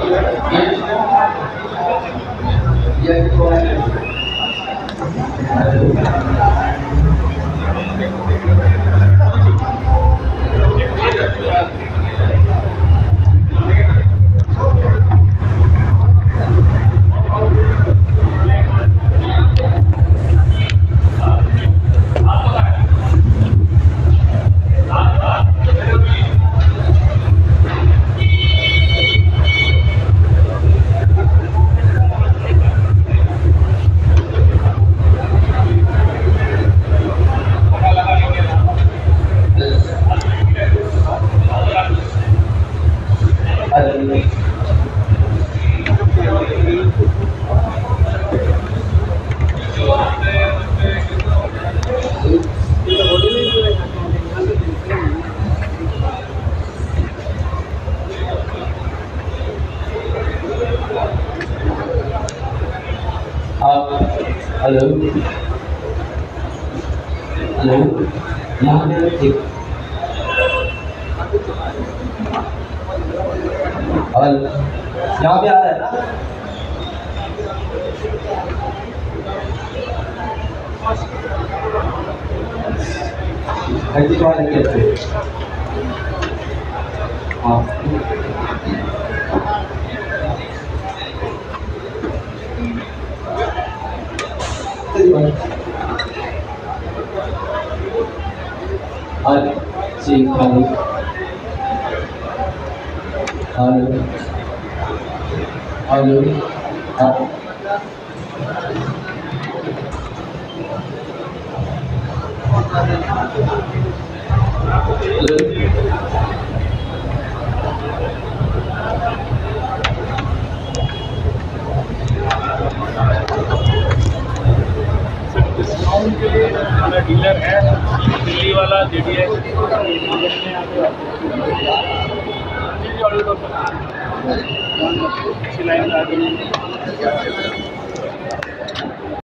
Hello hello यहाँ पे एक हेलो। यहाँ पे आ रहा है ना? है। कैसे हाँ और जी खाली। हेलो हेलो डिस्काउंट के लिए हमारा डीलर है? दिल्ली वाला जे डी सिलाई